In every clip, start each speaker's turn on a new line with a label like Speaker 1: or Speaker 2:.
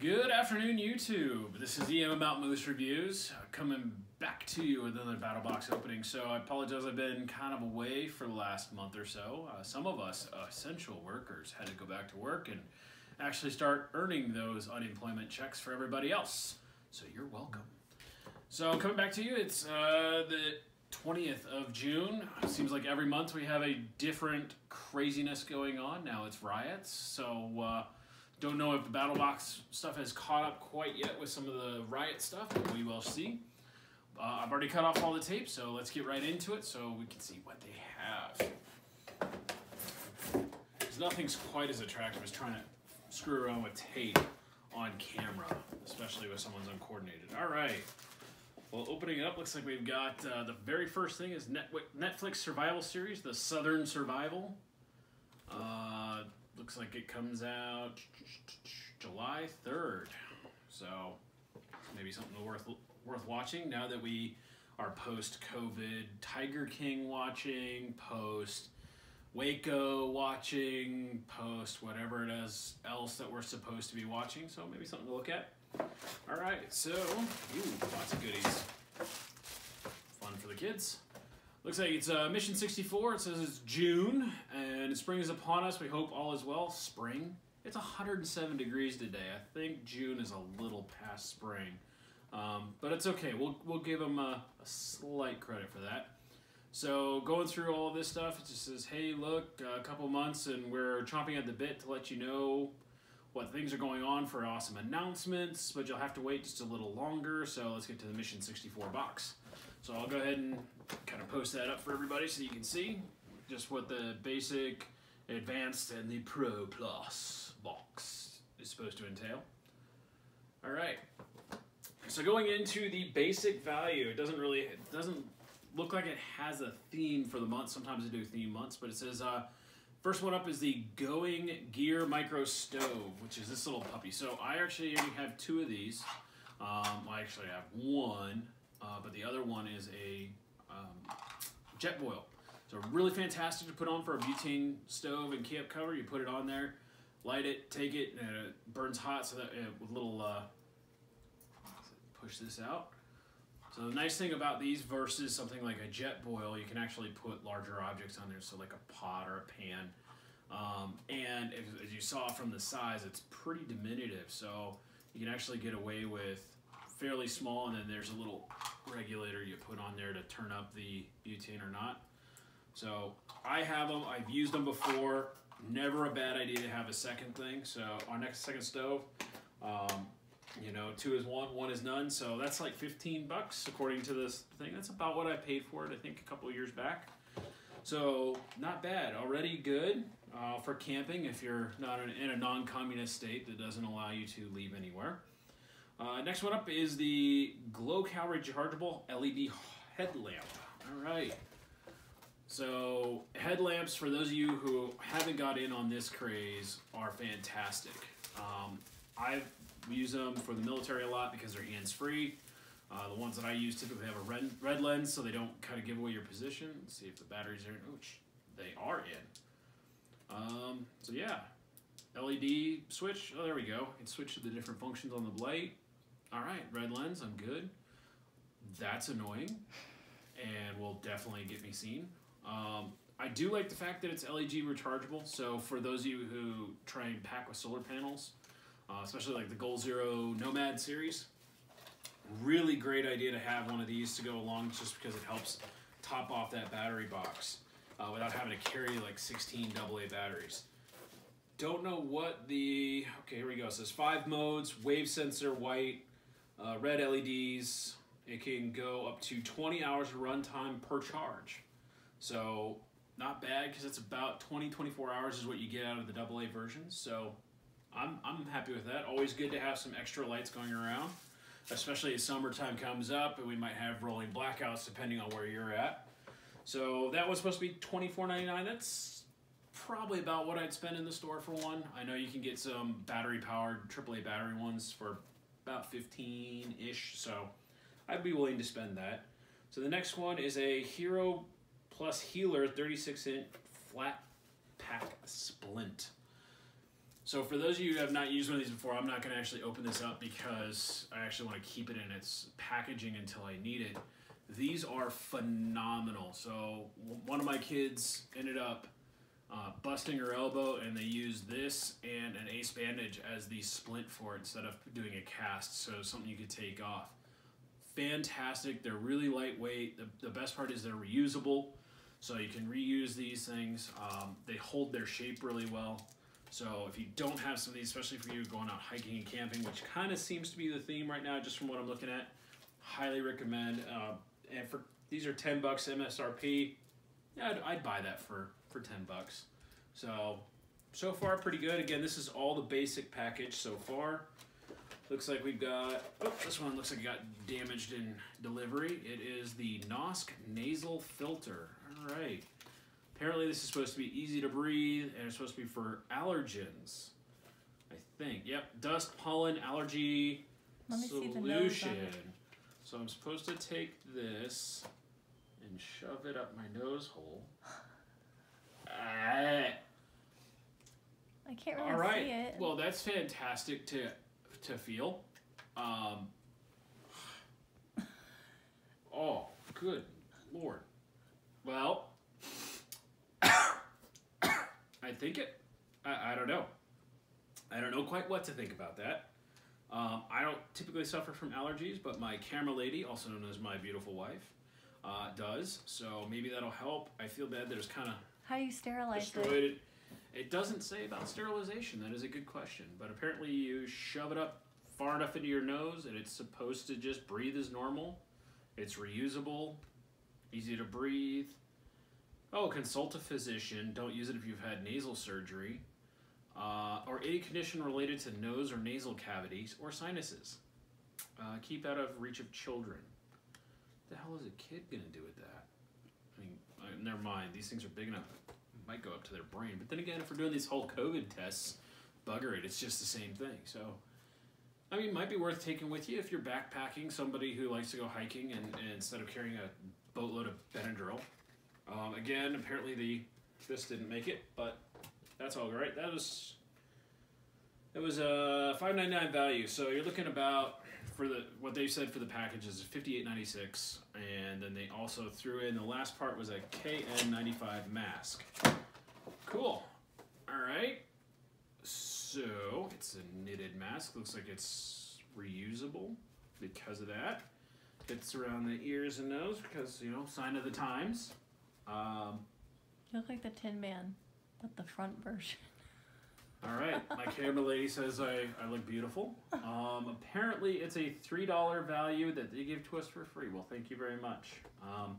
Speaker 1: Good afternoon, YouTube. This is EM About Moose Reviews, uh, coming back to you with another Battlbox opening. So I apologize, I've been kind of away for the last month or so. Uh, some of us essential workers had to go back to work and actually start earning those unemployment checks for everybody else. So you're welcome. So coming back to you, it's uh, the 20th of June. It seems like every month we have a different craziness going on. Now it's riots, so uh, don't know if the Battlbox stuff has caught up quite yet with some of the riot stuff, but we will see. Uh, I've already cut off all the tape, so let's get right into it so we can see what they have. Because nothing's quite as attractive as trying to screw around with tape on camera, especially with someone's uncoordinated. All right. Well, opening it up, looks like we've got uh, the very first thing is Netflix survival series, The Southern Survival. Uh, looks like it comes out July 3rd. So maybe something worth worth watching now that we are post-COVID Tiger King watching, post Waco watching, post whatever it is else that we're supposed to be watching. So maybe something to look at. All right, so ooh, lots of goodies. Fun for the kids. Looks like it's uh, Mission 64. It says it's June and spring is upon us. We hope all is well. Spring. It's 107 degrees today. I think June is a little past spring, um, but it's okay. We'll we'll give them a, a, slight credit for that. So going through all of this stuff, it just says, hey, look, a couple months and we're chomping at the bit to let you know what things are going on for awesome announcements, but you'll have to wait just a little longer. So let's get to the Mission 64 box. So I'll go ahead and kind of post that up for everybody so you can see just what the basic, advanced, and the Pro Plus box is supposed to entail. All right. So going into the basic value, it doesn't really, it doesn't look like it has a theme for the month. Sometimes they do theme months, but it says, uh, first one up is the Going Gear Micro Stove, which is this little puppy. So I actually only have two of these. Um, I actually have one, uh, but the other one is a um, Jetboil. So really fantastic to put on for a butane stove and camp cover. You put it on there, light it, take it, and it burns hot so that uh, with little, uh, push this out. So the nice thing about these versus something like a Jetboil, you can actually put larger objects on there, so like a pot or a pan. Um, and if, as you saw from the size, it's pretty diminutive, so you can actually get away with fairly small, and then there's a little regulator you put on there to turn up the butane or not. So I have them, I've used them before, never a bad idea to have a second thing, so our next second stove, um, you know, two is one, one is none, so that's like 15 bucks according to this thing. That's about what I paid for it, I think, a couple of years back. So not bad, already good uh, for camping if you're not in a non-communist state that doesn't allow you to leave anywhere. Uh, next one up is the Glocal rechargeable LED headlamp. All right. So headlamps, for those of you who haven't got in on this craze, are fantastic. Um, I've used them for the military a lot because they're hands-free. Uh, the ones that I use typically have a red, red lens, so they don't kind of give away your position. Let's see if the batteries are in. Oh, they are in. Um, so yeah, LED switch. Oh, there we go. I can switch to the different functions on the light. All right, red lens, I'm good. That's annoying and will definitely get me seen. Um, I do like the fact that it's LED rechargeable, so for those of you who try and pack with solar panels, uh, especially like the Goal Zero Nomad series, really great idea to have one of these to go along just because it helps top off that battery box uh, without having to carry like 16 AA batteries. Don't know what the, okay, here we go. It says five modes, wave sensor, white, uh, red LEDs. It can go up to 20 hours of runtime per charge. So not bad because it's about 20, 24 hours is what you get out of the AA version. So I'm, I'm happy with that. Always good to have some extra lights going around, especially as summertime comes up and we might have rolling blackouts depending on where you're at. So that was supposed to be $24.99. That's probably about what I'd spend in the store for one. I know you can get some battery powered AAA battery ones for about 15-ish, so I'd be willing to spend that. So the next one is a Hero Plus Healer 36 inch flat pack splint. So for those of you who have not used one of these before, I'm not going to actually open this up because I actually want to keep it in its packaging until I need it. These are phenomenal. So one of my kids ended up uh, busting her elbow, and they used this and an ace bandage as the splint for it instead of doing a cast. So something you could take off. Fantastic. They're really lightweight. The, the best part is they're reusable, so you can reuse these things. Um, they hold their shape really well. So if you don't have some of these, especially for you going out hiking and camping, which kind of seems to be the theme right now, just from what I'm looking at, highly recommend. Uh, and for these are 10 bucks MSRP. Yeah, I'd, I'd buy that for for 10 bucks. So so far pretty good. Again, this is all the basic package so far. Looks like we've got, oh, this one looks like it got damaged in delivery. It is the Nosk Nasal Filter. All right. Apparently this is supposed to be easy to breathe and it's supposed to be for allergens. I think. Yep. Dust, pollen, allergy
Speaker 2: Let me see the nose
Speaker 1: solution. So I'm supposed to take this and shove it up my nose hole.
Speaker 2: I can't really
Speaker 1: All right.
Speaker 2: see it.
Speaker 1: Well, that's fantastic to to feel. Um, oh, good lord. Well, I think it. I, I don't know. I don't know quite what to think about that. Um, I don't typically suffer from allergies, but my camera lady, also known as my beautiful wife, uh, does. So maybe that'll help. I feel bad that it's kind of
Speaker 2: How you sterilize
Speaker 1: destroyed it. It doesn't say about sterilization. That is a good question. But apparently, you shove it up far enough into your nose, and it's supposed to just breathe as normal. It's reusable, easy to breathe. Oh, consult a physician. Don't use it if you've had nasal surgery uh, or any condition related to nose or nasal cavities or sinuses. Uh, keep out of reach of children. The hell is a kid gonna do with that? I mean, never mind. These things are big enough. It might go up to their brain. But then again, if we're doing these whole COVID tests, bugger it. It's just the same thing. So, I mean, it might be worth taking with you if you're backpacking. Somebody who likes to go hiking and, and instead of carrying a boatload of Benadryl. Um, again, apparently the this didn't make it, but that's all right. That was it was a five ninety nine value. So you're looking about for the what they said for the package is fifty eight ninety six, and then they also threw in the last part was a KN ninety five mask. Cool. All right. So it's a knitted mask. Looks like it's reusable because of that. Fits around the ears and nose because you know sign of the times. Um,
Speaker 2: You look like the Tin Man, but the front version.
Speaker 1: All right, my camera lady says I, I look beautiful. Um, apparently, it's a three dollar value that they give to us for free. Well, thank you very much. Um,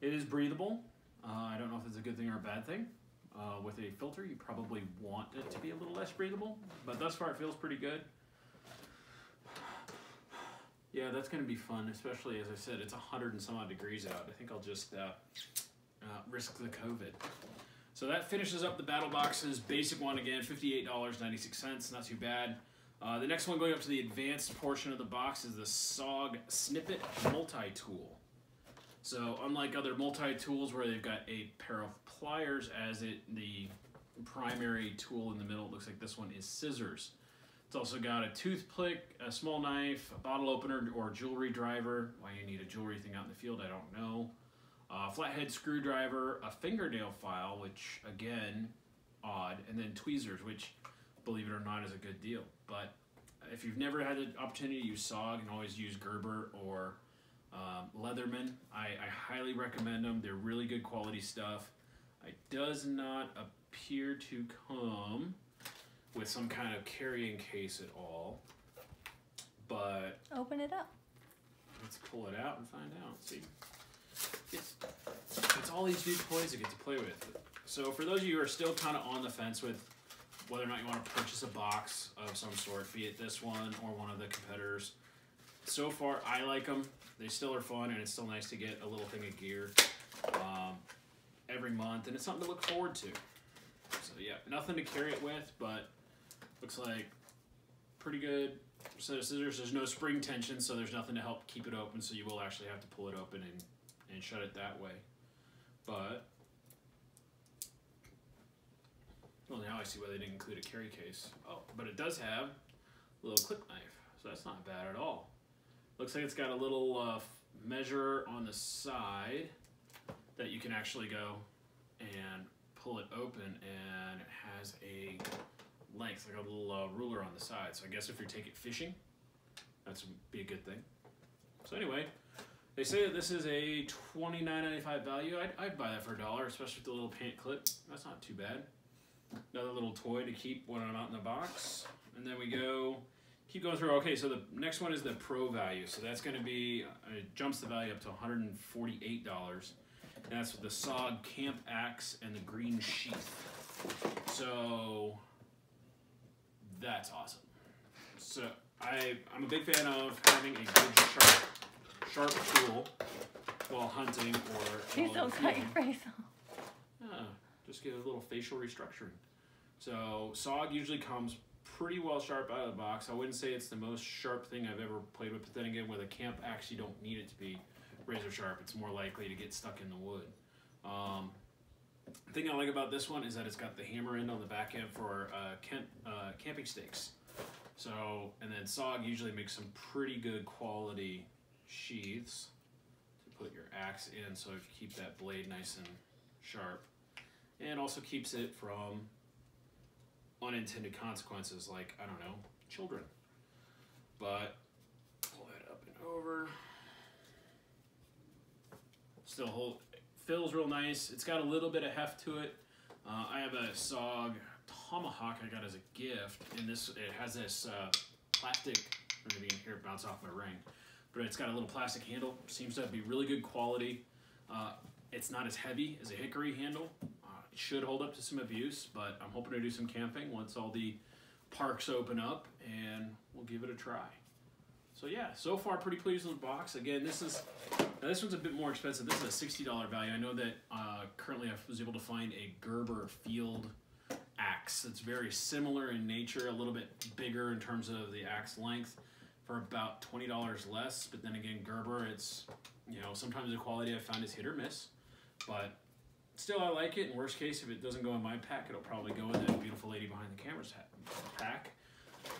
Speaker 1: it is breathable. Uh, I don't know if it's a good thing or a bad thing. Uh, with a filter, you probably want it to be a little less breathable, but thus far it feels pretty good. Yeah, that's going to be fun, especially as I said, it's 100 and some odd degrees out. I think I'll just uh, uh, risk the COVID. So that finishes up the battle boxes. Basic one again, $58.96, not too bad. Uh, the next one going up to the advanced portion of the box is the SOG Snippet Multi-Tool. So unlike other multi-tools where they've got a pair of pliers as it the primary tool in the middle, it looks like this one is scissors. It's also got a toothpick, a small knife, a bottle opener, or jewelry driver. Why you need a jewelry thing out in the field, I don't know. A flathead screwdriver, a fingernail file, which again, odd, and then tweezers, which, believe it or not, is a good deal. But if you've never had the opportunity to use SOG, and always use Gerber or um, Leatherman. I, I highly recommend them. They're really good quality stuff. It does not appear to come with some kind of carrying case at all. But
Speaker 2: Open it up.
Speaker 1: let's pull it out and find out. See, it's, it's all these new toys I get to play with. So for those of you who are still kind of on the fence with whether or not you want to purchase a box of some sort, be it this one or one of the competitors, so far I like them. They still are fun, and it's still nice to get a little thing of gear um, every month, and it's something to look forward to. So yeah, nothing to carry it with, but looks like pretty good set of scissors. There's no spring tension, so there's nothing to help keep it open. So you will actually have to pull it open and and shut it that way. But Well, now I see why they didn't include a carry case. Oh, but it does have a little clip knife, so that's not bad at all. Looks like it's got a little uh, measure on the side that you can actually go and pull it open, and it has a length, like a little uh, ruler on the side. So I guess if you're taking fishing, that's be a good thing. So anyway, they say that this is a $29.95 value. I'd, I'd buy that for a dollar, especially with the little pant clip. That's not too bad. Another little toy to keep when I'm out in the box. And then we go, keep going through. Okay, so the next one is the Pro value. So that's going to be, uh, it jumps the value up to $148. And that's with the SOG Camp Axe and the green sheath. So that's awesome. So I, I'm a big fan of having a good sharp, sharp tool while hunting or
Speaker 2: Please don't cut your face off.
Speaker 1: Yeah, just get a little facial restructuring. So SOG usually comes pretty well sharp out of the box. I wouldn't say it's the most sharp thing I've ever played with, but then again, with a camp axe, you don't need it to be razor sharp. It's more likely to get stuck in the wood. Um, thing I like about this one is that it's got the hammer end on the back end for uh, camp, uh, camping stakes. So, and then SOG usually makes some pretty good quality sheaths to put your axe in so you keep that blade nice and sharp. And also keeps it from unintended consequences like, I don't know, children. But, pull that up and over. Still hold, feels real nice. It's got a little bit of heft to it. Uh, I have a SOG Tomahawk I got as a gift, and this it has this uh, plastic. I'm gonna be in here bounce off my ring, but it's got a little plastic handle. Seems to be really good quality. Uh, it's not as heavy as a hickory handle. Uh, it should hold up to some abuse, but I'm hoping to do some camping once all the parks open up, and we'll give it a try. So yeah, so far pretty pleased with the box. Again, this is this one's a bit more expensive. This is a sixty dollar value. I know that uh, currently I was able to find a Gerber Field axe It's very similar in nature, a little bit bigger in terms of the axe length, for about twenty dollars less. But then again, Gerber, it's you know sometimes the quality I found is hit or miss, but still I like it. In worst case, if it doesn't go in my pack, it'll probably go in that beautiful lady behind the camera's pack.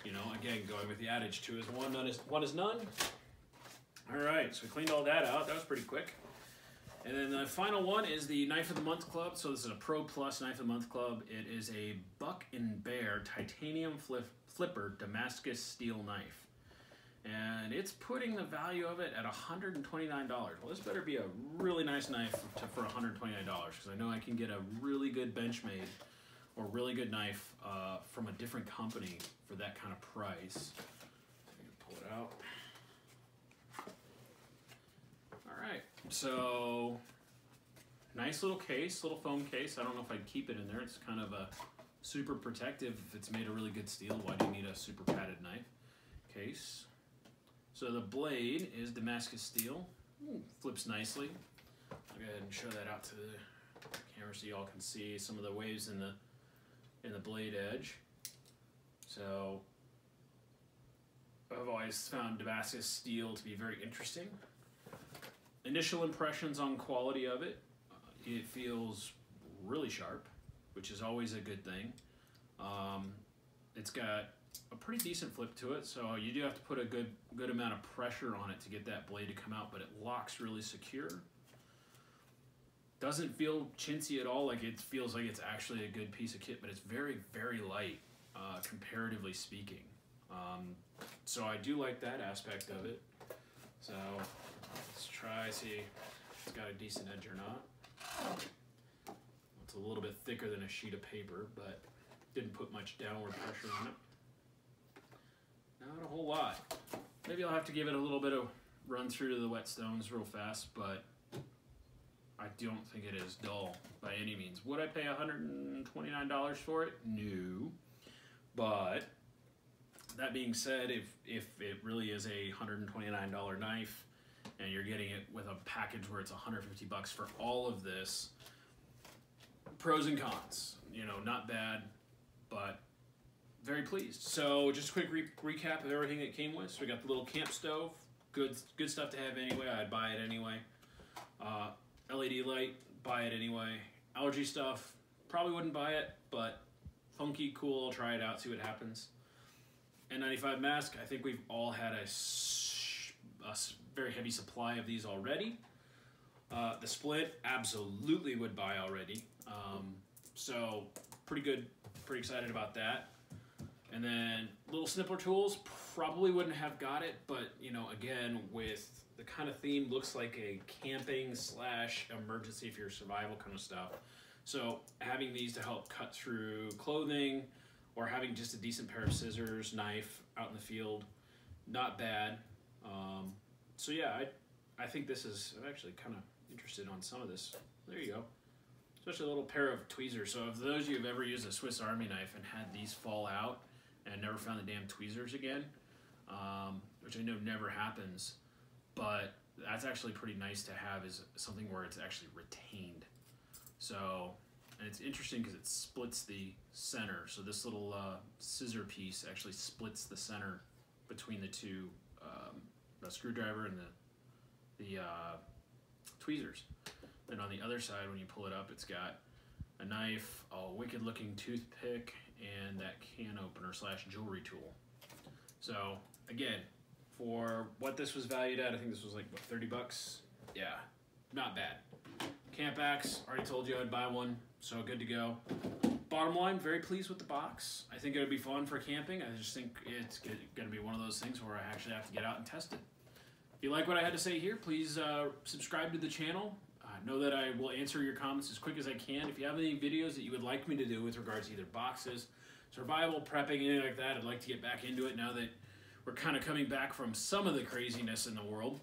Speaker 1: You know, again, going with the adage, two is one, none is one is none. All right, so we cleaned all that out. That was pretty quick. And then the final one is the Knife of the Month Club. So this is a Pro Plus Knife of the Month Club. It is a Buck and Bear titanium flip, flipper Damascus steel knife. And it's putting the value of it at $129. Well, this better be a really nice knife to, for $129 because I know I can get a really good Benchmade or really good knife uh, from a different company for that kind of price. Pull it out. All right, so nice little case, little foam case. I don't know if I'd keep it in there. It's kind of a super protective. If it's made of really good steel, why do you need a super padded knife case? So the blade is Damascus steel. Ooh, flips nicely. I'll go ahead and show that out to the camera so y'all can see some of the waves in the in the blade edge. So I've always found Damascus steel to be very interesting. Initial impressions on quality of it, uh, it feels really sharp, which is always a good thing. Um, it's got a pretty decent flip to it, so you do have to put a good good amount of pressure on it to get that blade to come out, but it locks really secure. Doesn't feel chintzy at all, like it feels like it's actually a good piece of kit, but it's very, very light, uh, comparatively speaking. Um, so I do like that aspect of it. So let's try, see if it's got a decent edge or not. It's a little bit thicker than a sheet of paper, but didn't put much downward pressure on it. Not a whole lot. Maybe I'll have to give it a little bit of run through to the whetstones real fast, but I don't think it is dull by any means. Would I pay $129 for it? No. But that being said, if if it really is a $129 knife and you're getting it with a package where it's 150 bucks for all of this, pros and cons. You know, not bad, but very pleased. So just a quick re- recap of everything that came with. So we got the little camp stove, good good stuff to have anyway. I'd buy it anyway. LED light, buy it anyway. Allergy stuff, probably wouldn't buy it, but funky, cool. I'll try it out, see what happens. N95 mask. I think we've all had a very heavy supply of these already. Uh, the split, absolutely would buy already. Um, so pretty good, pretty excited about that. And then little snippler tools, probably wouldn't have got it, but you know, again, with the kind of theme, looks like a camping slash emergency for your survival kind of stuff. So having these to help cut through clothing, or having just a decent pair of scissors, knife out in the field, not bad. Um, so yeah, I I think this is I'm actually kind of interested on some of this. There you go. Especially a little pair of tweezers. So if those of you have ever used a Swiss Army knife and had these fall out and never found the damn tweezers again, um, which I know never happens, but that's actually pretty nice to have is something where it's actually retained. So, and it's interesting because it splits the center. So this little uh, scissor piece actually splits the center between the two, um, the screwdriver and the the uh, tweezers. Then on the other side, when you pull it up, it's got a knife, a wicked looking toothpick, and that can opener slash jewelry tool. So again, for what this was valued at, I think this was like what thirty bucks. Yeah, not bad. Camp Axe, already told you I'd buy one, so good to go. Bottom line, very pleased with the box. I think it would be fun for camping. I just think it's going to be one of those things where I actually have to get out and test it. If you like what I had to say here, please uh, subscribe to the channel. Uh, know that I will answer your comments as quick as I can. If you have any videos that you would like me to do with regards to either boxes, survival, prepping, anything like that, I'd like to get back into it now that we're kind of coming back from some of the craziness in the world.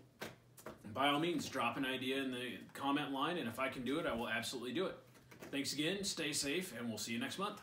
Speaker 1: By all means, drop an idea in the comment line, and if I can do it, I will absolutely do it. Thanks again, stay safe, and we'll see you next month.